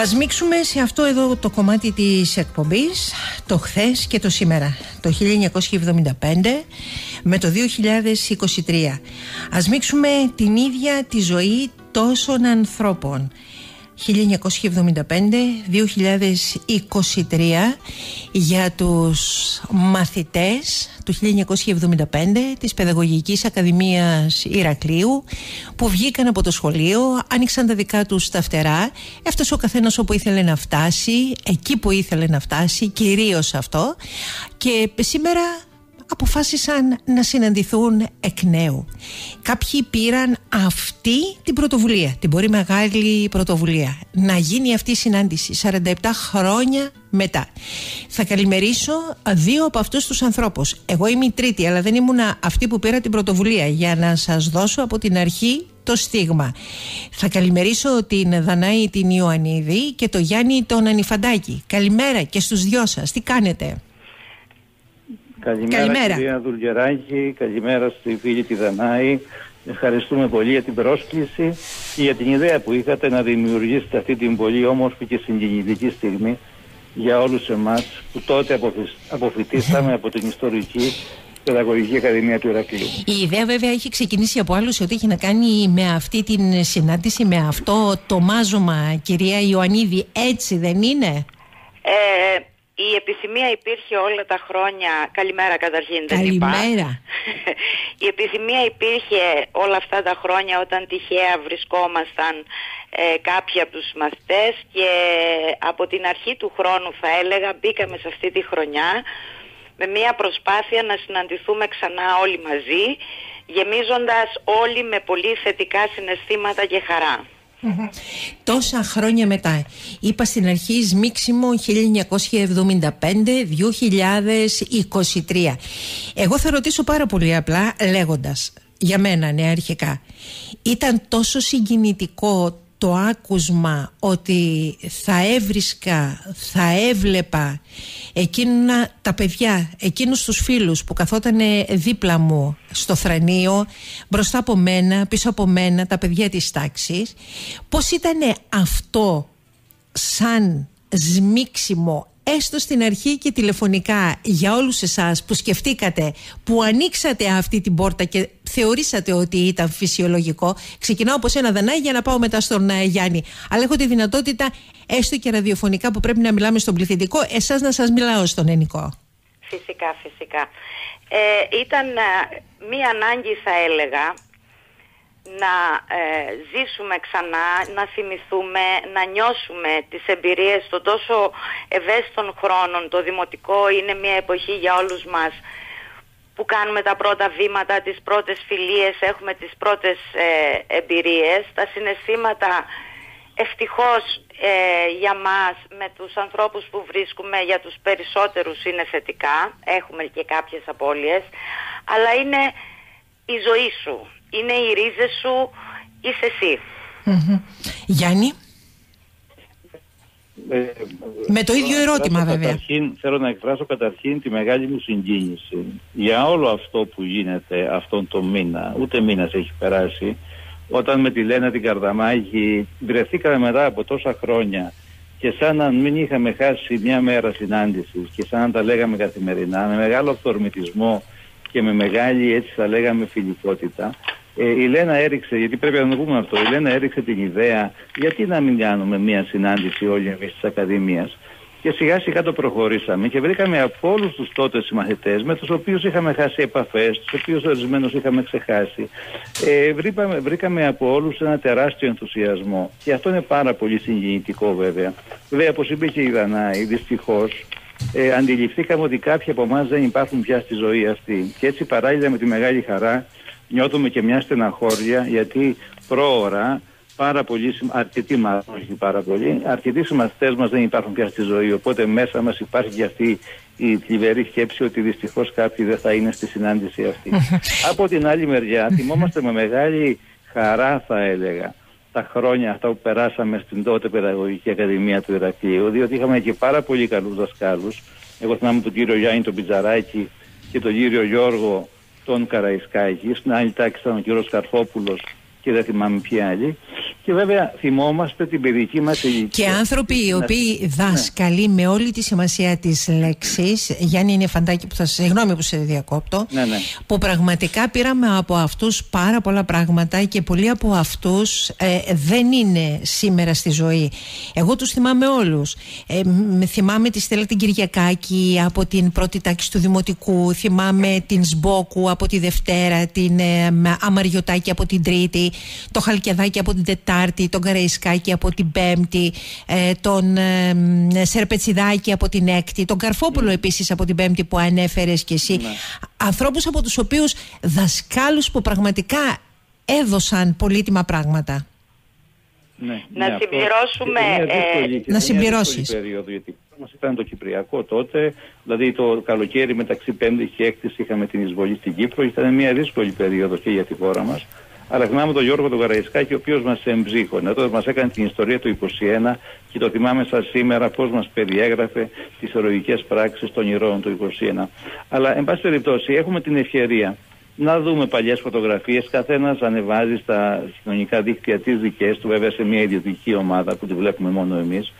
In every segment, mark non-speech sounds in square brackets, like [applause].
Ας μίξουμε σε αυτό εδώ το κομμάτι της εκπομπής το χθες και το σήμερα το 1975 με το 2023 Ας μίξουμε την ίδια τη ζωή τόσων ανθρώπων 1975-2023 για τους μαθητές του 1975 της Παιδαγωγικής Ακαδημίας Ηρακλείου που βγήκαν από το σχολείο, άνοιξαν τα δικά τους τα φτερά. Έφτασε ο καθένας όπου ήθελε να φτάσει εκεί που ήθελε να φτάσει, κυρίως αυτό. Και σήμερα αποφάσισαν να συναντηθούν εκ νέου. Κάποιοι πήραν αυτή την πρωτοβουλία, την πολύ μεγάλη πρωτοβουλία, να γίνει αυτή η συνάντηση 47 χρόνια μετά. Θα καλημερίσω δύο από αυτούς τους ανθρώπους. Εγώ είμαι η τρίτη, αλλά δεν ήμουν αυτή που πήρα την πρωτοβουλία για να σας δώσω από την αρχή το στίγμα. Θα καλημερίσω την Δανάη την Ιωαννίδη και το Γιάννη τον Ανιφαντάκη. Καλημέρα και στους δυο σας. Τι κάνετε; Καλημέρα, καλημέρα. κυρία Δουλγεράκη, καλημέρα στη φίλη τη Δανάη. Ευχαριστούμε πολύ για την πρόσκληση και για την ιδέα που είχατε να δημιουργήσετε αυτή την πολύ όμορφη και συγκινητική στιγμή για όλους εμάς που τότε αποφυτίσαμε από την ιστορική Παιδαγωγική Ακαδημία του Ηρακλείου. Η ιδέα βέβαια έχει ξεκινήσει από άλλους ότι έχει να κάνει με αυτή την συνάντηση, με αυτό το μάζωμα κυρία Ιωαννίδη, έτσι δεν είναι; Ε, η επιθυμία υπήρχε όλα τα χρόνια. Καλημέρα καταρχήν δεν Καλημέρα. [laughs] η επιθυμία υπήρχε όλα αυτά τα χρόνια όταν τυχαία βρισκόμασταν ε, κάποιοι από τους μαθητές και από την αρχή του χρόνου θα έλεγα μπήκαμε σε αυτή τη χρονιά με μια προσπάθεια να συναντηθούμε ξανά όλοι μαζί γεμίζοντας όλοι με πολύ θετικά συναισθήματα και χαρά. Τόσα χρόνια μετά. Είπα στην αρχή σμίξιμο 1975-2023 Εγώ θα ρωτήσω πάρα πολύ απλά λέγοντας Για μένα ναι αρχικά Ήταν τόσο συγκινητικό το άκουσμα ότι θα έβρισκα, θα έβλεπα εκείνα τα παιδιά, εκείνους τους φίλους που καθόταν δίπλα μου στο θρανείο, μπροστά από μένα, πίσω από μένα, τα παιδιά της τάξης, πώς ήταν αυτό σαν σμίξιμο έστω στην αρχή και τηλεφωνικά για όλους εσάς που σκεφτήκατε, που ανοίξατε αυτή την πόρτα και θεωρήσατε ότι ήταν φυσιολογικό. Ξεκινάω από ένα Δανάη για να πάω μετά στον ε, Γιάννη. Αλλά έχω τη δυνατότητα, έστω και ραδιοφωνικά που πρέπει να μιλάμε στον πληθυντικό, εσάς να σας μιλάω στον ενικό. Φυσικά, φυσικά. Ε, ήταν ε, μία ανάγκη θα έλεγα να ε, ζήσουμε ξανά, να θυμηθούμε, να νιώσουμε τις εμπειρίες των τόσο ευαίσθητων χρόνων. Το δημοτικό είναι μια εποχή για όλους μας που κάνουμε τα πρώτα βήματα, τις πρώτες φιλίες, έχουμε τις πρώτες ε, εμπειρίες. Τα συναισθήματα ευτυχώς ε, για μας με τους ανθρώπους που βρίσκουμε, για τους περισσότερους είναι θετικά. Έχουμε και κάποιες απώλειες. Αλλά είναι η ζωή σου είναι οι ρίζες σου, είσαι εσύ. Γιάννη; Ε, με το ίδιο ερώτημα βέβαια. Καταρχήν, θέλω να εκφράσω καταρχήν τη μεγάλη μου συγκίνηση για όλο αυτό που γίνεται αυτόν τον μήνα. Ούτε μήνας έχει περάσει. Όταν με τη Λένα την Καρδαμάγη βρεθήκαμε μετά από τόσα χρόνια και σαν να μην είχαμε χάσει μια μέρα συνάντησης και σαν να τα λέγαμε καθημερινά με μεγάλο αυθορμητισμό και με μεγάλη έτσι θα λέγαμε φιλικότητα ε, η Λένα έριξε, γιατί πρέπει να το πούμε αυτό, η Λένα έριξε την ιδέα γιατί να μην κάνουμε μια συνάντηση όλοι εμείς της Ακαδημίας και σιγά σιγά το προχωρήσαμε και βρήκαμε από όλους τους τότε συμμαθητές με τους οποίους είχαμε χάσει επαφές, τους οποίους ορισμένους είχαμε ξεχάσει. Ε, βρήκαμε, βρήκαμε από όλους ένα τεράστιο ενθουσιασμό και αυτό είναι πάρα πολύ συγκινητικό βέβαια. Βέβαια όπως είπε και η Δανάη, δυστυχώς ε, αντιληφθήκαμε ότι κάποιοι από εμάς δεν υπάρχουν πια στη ζωή αυτή και έτσι παράλληλα με τη μεγάλη χαρά νιώθουμε και μια στεναχώρια γιατί πρόωρα πάρα πολύ, αρκετοί μάλλον, όχι πάρα πολύ, αρκετοί συμμαθητές μας δεν υπάρχουν πια στη ζωή, οπότε μέσα μας υπάρχει και αυτή η θλιβερή σκέψη ότι δυστυχώς κάποιοι δεν θα είναι στη συνάντηση αυτή. [laughs] Από την άλλη μεριά [laughs] θυμόμαστε με μεγάλη χαρά θα έλεγα τα χρόνια αυτά που περάσαμε στην τότε Παιδαγωγική Ακαδημία του Ηρακλείου, διότι είχαμε και πάρα πολύ καλούς δασκάλους. Εγώ θυμάμαι τον κύριο Γιάννη τον Πιτζαράκη και τον κύριο Γιώργο τον Καραϊσκάκη, στην άλλη τάξη ήταν ο κύριος Καρφόπουλος και δεν θυμάμαι ποιοι άλλοι. Και βέβαια θυμόμαστε την παιδική μας ηλικία. Και άνθρωποι οι οποίοι ναι. δάσκαλοι με όλη τη σημασία της λέξης, Γιάννη είναι φαντάκι που θα σα συγγνώμη που σε διακόπτω, ναι, ναι. που πραγματικά πήραμε από αυτούς πάρα πολλά πράγματα και πολλοί από αυτούς ε, δεν είναι σήμερα στη ζωή. Εγώ τους θυμάμαι όλους. Ε, θυμάμαι τη Στέλλα την Κυριακάκη από την πρώτη τάξη του Δημοτικού, θυμάμαι την Σμπόκου από τη Δευτέρα, την ε, Αμαριωτάκη από την Τρίτη, το Χαλκιαδάκη από την Τετάρτη τον Καραϊσκάκη από την Πέμπτη, ε, τον ε, Σερπετσιδάκη από την Έκτη, τον Καρφόπουλο ναι. επίσης από την Πέμπτη που ανέφερες και εσύ. Ναι. Ανθρώπους από τους οποίους δασκάλους που πραγματικά έδωσαν πολύτιμα πράγματα. Ναι, να ναι, συμπληρώσουμε. Ε, να συμπληρώσεις. γιατί μας ήταν το Κυπριακό τότε, δηλαδή το καλοκαίρι μεταξύ 5 και 6 είχαμε την εισβολή στην Κύπρο. Ήταν μια δύσκολη περίοδο και για τη χώρα μας. Αλλά θυμάμαι τον Γιώργο τον Καραϊσκάκη, ο οποίος μας εμψύχωνε. Τότε μας έκανε την ιστορία του 21 και το θυμάμαι σαν σήμερα πώς μας περιέγραφε τις ορολογικέ πράξεις των ηρώων του 21. Αλλά, εν πάση περιπτώσει, έχουμε την ευκαιρία να δούμε παλιές φωτογραφίες. Καθένας ανεβάζει στα κοινωνικά δίκτυα τις δικές του, βέβαια σε μια ιδιωτική ομάδα που τη βλέπουμε μόνο εμείς.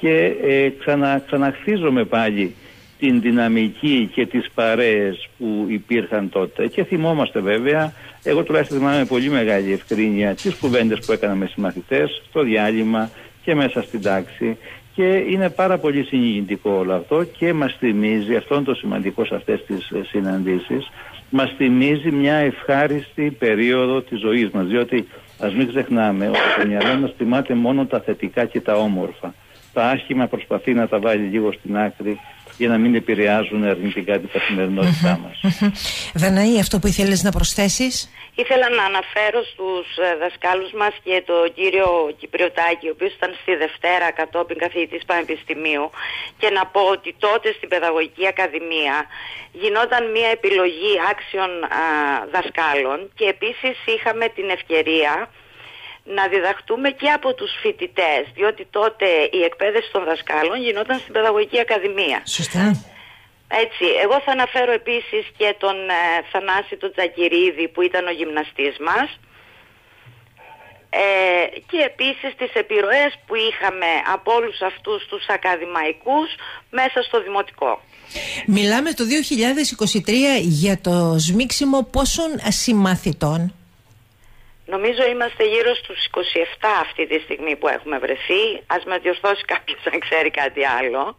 Και ε, ξανα, ξαναχτίζομαι πάλι την δυναμική και τις παρέες που υπήρχαν τότε. Και θυμόμαστε βέβαια, εγώ τουλάχιστον θυμάμαι με πολύ μεγάλη ευκρίνεια τις κουβέντες που έκανα μες συμμαθητές στο διάλειμμα και μέσα στην τάξη. Και είναι πάρα πολύ συνηγητικό όλο αυτό και μας θυμίζει, αυτό είναι το σημαντικό σε αυτές τις ε, συναντήσεις, μας θυμίζει μια ευχάριστη περίοδο της ζωής μας. Διότι ας μην ξεχνάμε ότι το μυαλό μας θυμάται μόνο τα θετικά και τα όμορφα. Τα άσχημα προσπαθεί να τα βάλει λίγο στην άκρη για να μην επηρεάζουν αρνητικά την καθημερινότητά μας. Δαναή, αυτό που ήθελες να προσθέσεις; Ήθελα να αναφέρω στους ε, δασκάλους μας και τον κύριο Κυπριωτάκη, ο οποίος ήταν στη Δευτέρα κατόπιν καθηγητής Πανεπιστημίου και να πω ότι τότε στην Παιδαγωγική Ακαδημία γινόταν μια επιλογή άξιων δασκάλων και επίσης είχαμε την ευκαιρία να διδαχτούμε και από τους φοιτητές, διότι τότε η εκπαίδευση των δασκάλων γινόταν στην Παιδαγωγική Ακαδημία. Σωστά. Έτσι, εγώ θα αναφέρω επίσης και τον ε, Θανάση τον Τζακυρίδη που ήταν ο γυμναστής μας ε, και επίσης τις επιρροές που είχαμε από όλους αυτούς τους ακαδημαϊκούς μέσα στο δημοτικό. Μιλάμε το 2023 για το σμίξιμο πόσων συμμαθητών; Νομίζω είμαστε γύρω στους 27 αυτή τη στιγμή που έχουμε βρεθεί. Ας με διορθώσει κάποιος αν ξέρει κάτι άλλο.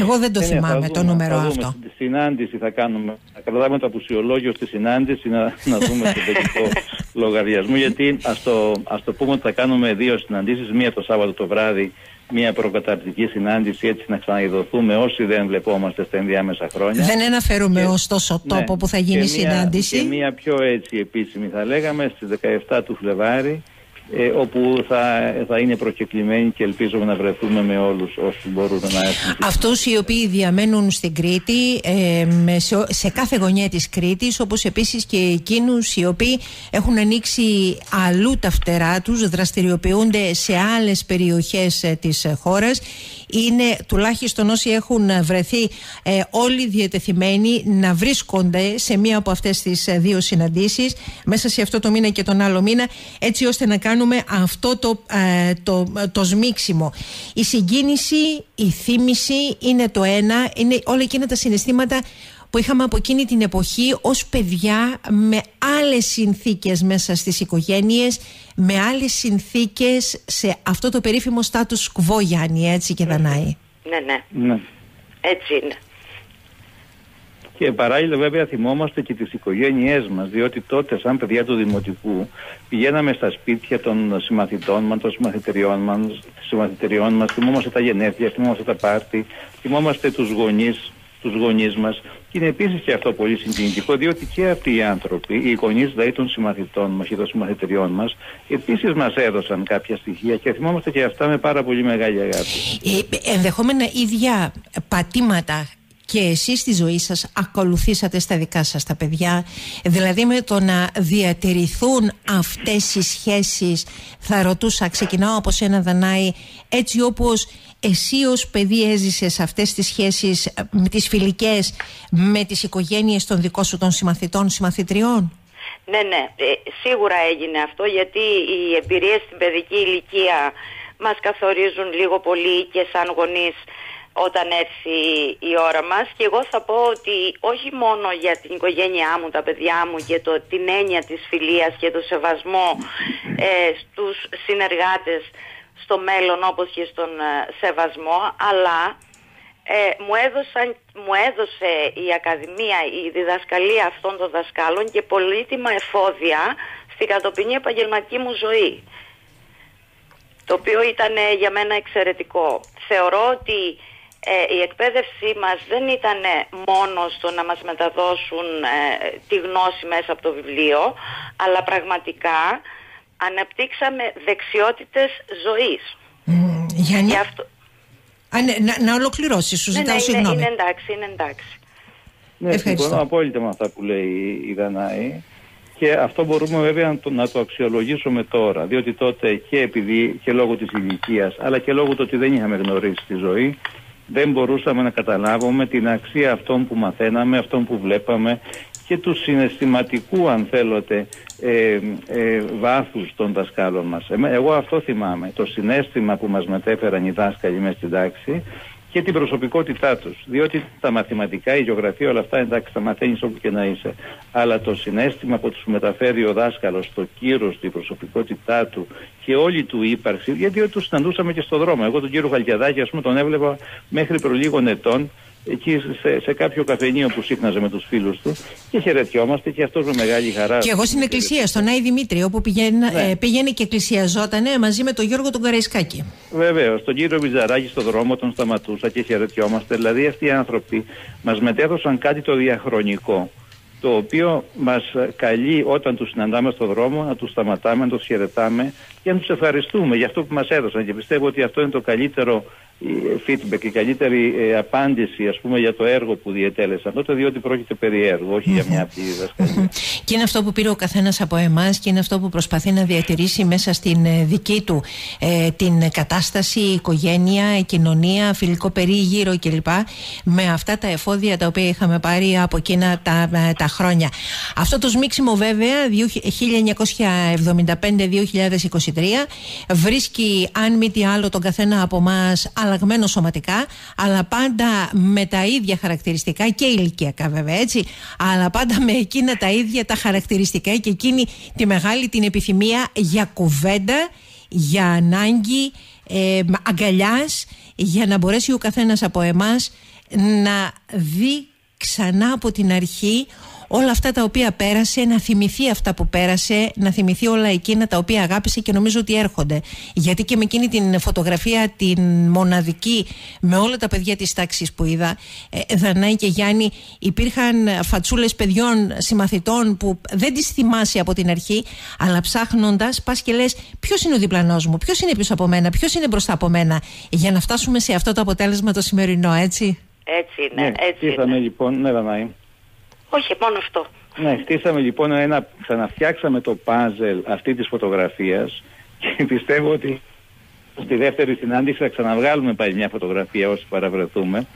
Εγώ δεν το ναι, ναι θυμάμαι το νούμερο θα αυτό. Στη συνάντηση θα κάνουμε, θα κρατάμε το απουσιολόγιο στη συνάντηση να, να δούμε το τελικό [laughs] λογαριασμό γιατί ας το, ας το πούμε ότι θα κάνουμε δύο συναντήσεις, μία το Σάββατο το βράδυ μια προκαταρτική συνάντηση έτσι να ξαναειδωθούμε όσοι δεν βλεπόμαστε στα ενδιάμεσα χρόνια. Δεν αναφέρουμε και, ωστόσο ναι, τόπο που θα γίνει η συνάντηση. Και μια πιο έτσι επίσημη θα λέγαμε στις 17 του Φλεβάρι ε, όπου θα, θα είναι προκεκλημένοι και ελπίζουμε να βρεθούμε με όλους όσους μπορούν να έρθουν. Αυτούς οι οποίοι διαμένουν στην Κρήτη, ε, σε, σε, κάθε γωνιά της Κρήτης, όπως επίσης και εκείνους οι οποίοι έχουν ανοίξει αλλού τα φτερά τους, δραστηριοποιούνται σε άλλες περιοχές ε, της χώρας είναι τουλάχιστον όσοι έχουν βρεθεί ε, όλοι διατεθειμένοι να βρίσκονται σε μία από αυτές τις ε, δύο συναντήσεις μέσα σε αυτό το μήνα και τον άλλο μήνα έτσι ώστε να κάνουμε αυτό το, ε, το, το σμίξιμο. Η συγκίνηση, η θύμηση είναι το ένα, είναι όλα εκείνα τα συναισθήματα που είχαμε από εκείνη την εποχή ως παιδιά με άλλες συνθήκες μέσα στις οικογένειες, με άλλες συνθήκες σε αυτό το περίφημο status quo Γιάννη, έτσι και Δανάη. Ναι, ναι, ναι. Έτσι είναι. Και παράλληλα βέβαια θυμόμαστε και τις οικογένειές μας, διότι τότε σαν παιδιά του Δημοτικού πηγαίναμε στα σπίτια των συμμαθητών μας, των συμμαθητεριών μας, συμμαθητεριών μας θυμόμαστε τα γενέθλια, θυμόμαστε τα πάρτι, θυμόμαστε τους γονείς τους γονείς μας και είναι επίσης και αυτό πολύ συγκινητικό διότι και αυτοί οι άνθρωποι, οι γονείς δηλαδή των συμμαθητών μας και των συμμαθητεριών μας επίσης μας έδωσαν κάποια στοιχεία και θυμόμαστε και αυτά με πάρα πολύ μεγάλη αγάπη. Ε, ενδεχόμενα ίδια πατήματα και εσείς στη ζωή σας ακολουθήσατε στα δικά σας τα παιδιά. Δηλαδή με το να διατηρηθούν αυτές οι σχέσεις θα ρωτούσα ξεκινάω από σένα Δανάη έτσι όπως εσύ ως παιδί έζησες αυτές τις σχέσεις με τις φιλικές με τις οικογένειες των δικών σου των συμμαθητών, συμμαθητριών; Ναι, ναι, ε, σίγουρα έγινε αυτό γιατί οι εμπειρίες στην παιδική ηλικία μας καθορίζουν λίγο πολύ και σαν γονείς όταν έρθει η ώρα μας και εγώ θα πω ότι όχι μόνο για την οικογένειά μου, τα παιδιά μου και το, την έννοια της φιλίας και το σεβασμό ε, στους συνεργάτες στο μέλλον όπως και στον ε, σεβασμό αλλά ε, μου, έδωσαν, μου έδωσε η Ακαδημία, η διδασκαλία αυτών των δασκάλων και πολύτιμα εφόδια στην κατοπινή επαγγελματική μου ζωή το οποίο ήταν για μένα εξαιρετικό. Θεωρώ ότι ε, η εκπαίδευσή μας δεν ήταν μόνο στο να μας μεταδώσουν ε, τη γνώση μέσα από το βιβλίο, αλλά πραγματικά αναπτύξαμε δεξιότητες ζωής. Mm, Γιάννη, αυτό... Α, ναι, να, να ολοκληρώσεις, σου ναι, ζητάω ναι, συγγνώμη. Είναι, είναι εντάξει, είναι εντάξει. Ναι, Ευχαριστώ. συμφωνώ απόλυτα με αυτά που λέει η Δανάη. Και αυτό μπορούμε βέβαια να το, να το αξιολογήσουμε τώρα, διότι τότε και επειδή και λόγω της ηλικίας, αλλά και λόγω του ότι δεν είχαμε γνωρίσει τη ζωή, δεν μπορούσαμε να καταλάβουμε την αξία αυτών που μαθαίναμε, αυτών που βλέπαμε και τους συναισθηματικού αν θέλετε ε, ε, βάθους των δασκάλων μας. Εγώ αυτό θυμάμαι, το συνέστημα που μας μετέφεραν οι δάσκαλοι μέσα στην τάξη και την προσωπικότητά τους. Διότι τα μαθηματικά, η γεωγραφία, όλα αυτά εντάξει τα μαθαίνεις όπου και να είσαι. Αλλά το συνέστημα που τους μεταφέρει ο δάσκαλος, το κύρος, την προσωπικότητά του και όλη του ύπαρξη, γιατί του συναντούσαμε και στον δρόμο. Εγώ τον κύριο Χαλκιαδάκη, ας πούμε, τον έβλεπα μέχρι προ λίγων ετών εκεί σε, σε κάποιο καφενείο που σύχναζε με τους φίλους του και χαιρετιόμαστε και αυτός με μεγάλη χαρά. Και εγώ στην εκκλησία, στον Άι Δημήτρη, όπου πήγαινε, ναι. ε, πήγαινε και εκκλησιαζότανε μαζί με τον Γιώργο τον Καραϊσκάκη. Βεβαίως, τον κύριο Βυζαράκη στον δρόμο τον σταματούσα και χαιρετιόμαστε. Δηλαδή αυτοί οι άνθρωποι μας μετέδωσαν κάτι το διαχρονικό το οποίο μας καλεί όταν τους συναντάμε στον δρόμο να τους σταματάμε, να τους χαιρετάμε και να τους ευχαριστούμε για αυτό που μας έδωσαν και πιστεύω ότι αυτό είναι το καλύτερο feedback, η καλύτερη ε, απάντηση ας πούμε για το έργο που διετέλεσαν τότε διότι πρόκειται περί έργου, όχι για μια απλή διδασκαλία. Και είναι αυτό που πήρε ο καθένας από εμάς και είναι αυτό που προσπαθεί να διατηρήσει μέσα στην ε, δική του ε, την κατάσταση, η οικογένεια, η κοινωνία, φιλικό περίγυρο κλπ. Με αυτά τα εφόδια τα οποία είχαμε πάρει από εκείνα τα, τα χρόνια. Αυτό το σμίξιμο βέβαια 1975-2023 βρίσκει αν μη τι άλλο τον καθένα από εμάς αλλαγμένο σωματικά, αλλά πάντα με τα ίδια χαρακτηριστικά και ηλικιακά βέβαια έτσι, αλλά πάντα με εκείνα τα ίδια τα χαρακτηριστικά και εκείνη τη μεγάλη την επιθυμία για κουβέντα, για ανάγκη ε, αγκαλιάς, για να μπορέσει ο καθένας από εμάς να δει ξανά από την αρχή όλα αυτά τα οποία πέρασε, να θυμηθεί αυτά που πέρασε, να θυμηθεί όλα εκείνα τα οποία αγάπησε και νομίζω ότι έρχονται. Γιατί και με εκείνη την φωτογραφία, την μοναδική, με όλα τα παιδιά της τάξης που είδα, ε, Δανάη και Γιάννη, υπήρχαν φατσούλες παιδιών, συμμαθητών που δεν τις θυμάσαι από την αρχή, αλλά ψάχνοντας, πας και λες, ποιος είναι ο διπλανός μου, ποιος είναι πίσω από μένα, ποιος είναι μπροστά από μένα, για να φτάσουμε σε αυτό το αποτέλεσμα το σημερινό, έτσι; Έτσι είναι. Ναι, έτσι είναι. λοιπόν, ναι, Δανάη. Όχι, μόνο αυτό. Ναι, χτίσαμε λοιπόν ένα, ξαναφτιάξαμε το πάζελ αυτή της φωτογραφίας και [laughs] πιστεύω ότι στη δεύτερη συνάντηση θα ξαναβγάλουμε πάλι μια φωτογραφία όσοι παραβρεθούμε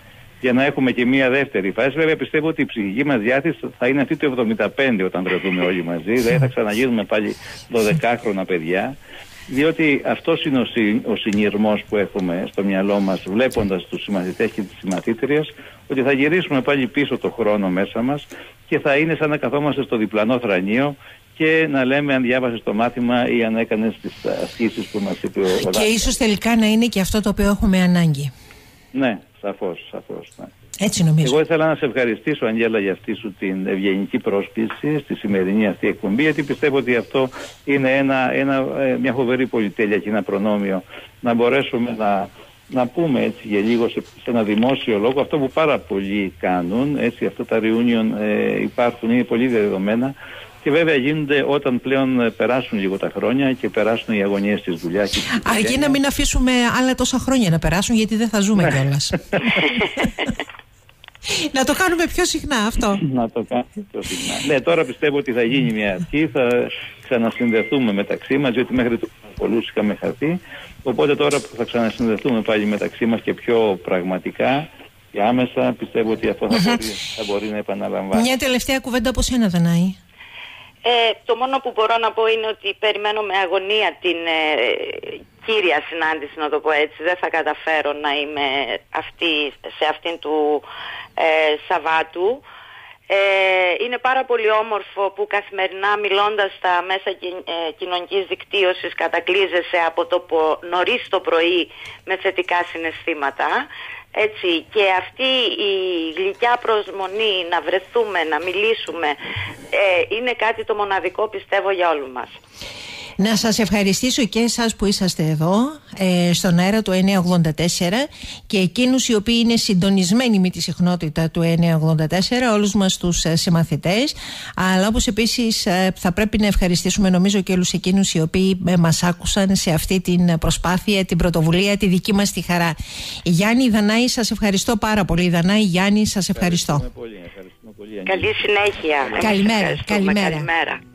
για να έχουμε και μια δεύτερη φάση. Βέβαια πιστεύω ότι η ψυχική μας διάθεση θα είναι αυτή το 75 όταν βρεθούμε όλοι μαζί. Δηλαδή θα ξαναγίνουμε πάλι 12χρονα παιδιά. Διότι αυτός είναι ο, συ, ο συνειρμός που έχουμε στο μυαλό μας βλέποντας τους συμμαθητές και τις συμμαθήτριες ότι θα γυρίσουμε πάλι πίσω το χρόνο μέσα μας και θα είναι σαν να καθόμαστε στο διπλανό θρανείο και να λέμε αν διάβασε το μάθημα ή αν έκανες τις ασκήσεις που μας είπε ο Και ίσως τελικά να είναι και αυτό το οποίο έχουμε ανάγκη. Ναι, σαφώς, σαφώς. Ναι. Έτσι νομίζω. Εγώ ήθελα να σε ευχαριστήσω, Αγγέλα, για αυτή σου την ευγενική πρόσκληση στη σημερινή αυτή εκπομπή, γιατί πιστεύω ότι αυτό είναι ένα, ένα, ε, μια φοβερή πολυτέλεια και ένα προνόμιο να μπορέσουμε να, να πούμε έτσι για λίγο σε, σε ένα δημόσιο λόγο αυτό που πάρα πολλοί κάνουν, έτσι αυτά τα reunion ε, υπάρχουν, είναι πολύ δεδομένα και βέβαια γίνονται όταν πλέον ε, περάσουν λίγο τα χρόνια και περάσουν οι αγωνίες της δουλειάς. Αρκεί να μην αφήσουμε άλλα τόσα χρόνια να περάσουν, γιατί δεν θα ζούμε ναι. κιόλας. [laughs] να το κάνουμε πιο συχνά αυτό. να το κάνουμε πιο συχνά. Ναι, τώρα πιστεύω ότι θα γίνει μια αρχή, θα ξανασυνδεθούμε μεταξύ μας, γιατί μέχρι τώρα πολλούς είχαμε χαθεί. Οπότε τώρα που θα ξανασυνδεθούμε πάλι μεταξύ μας και πιο πραγματικά και άμεσα, πιστεύω ότι αυτό θα, μπορεί, θα μπορεί να επαναλαμβάνει. Μια τελευταία κουβέντα από σένα, Δανάη. Ε, το μόνο που μπορώ να πω είναι ότι περιμένω με αγωνία την ε, κύρια συνάντηση, να το πω έτσι. Δεν θα καταφέρω να είμαι αυτή, σε αυτήν του ε, Σαββάτου. Ε, είναι πάρα πολύ όμορφο που καθημερινά μιλώντας στα μέσα ε, κοινωνικής δικτύωσης κατακλείζεσαι από το νωρίς το πρωί με θετικά συναισθήματα. Έτσι, και αυτή η γλυκιά προσμονή να βρεθούμε, να μιλήσουμε ε, είναι κάτι το μοναδικό πιστεύω για όλους μας. Να σας ευχαριστήσω και εσάς που είσαστε εδώ ε, στον αέρα του 984 και εκείνους οι οποίοι είναι συντονισμένοι με τη συχνότητα του 984 όλους μας τους ε, συμμαθητές αλλά όπως επίσης ε, θα πρέπει να ευχαριστήσουμε νομίζω και όλους εκείνους οι οποίοι ε, μας άκουσαν σε αυτή την προσπάθεια, την πρωτοβουλία, τη δική μας τη χαρά. Γιάννη Δανάη σας ευχαριστώ πάρα πολύ. Δανάη Γιάννη σας ευχαριστώ. Ευχαριστούμε πολύ. Ευχαριστούμε πολύ. Καλή συνέχεια. Καλημέρα. Καλημέρα. καλημέρα.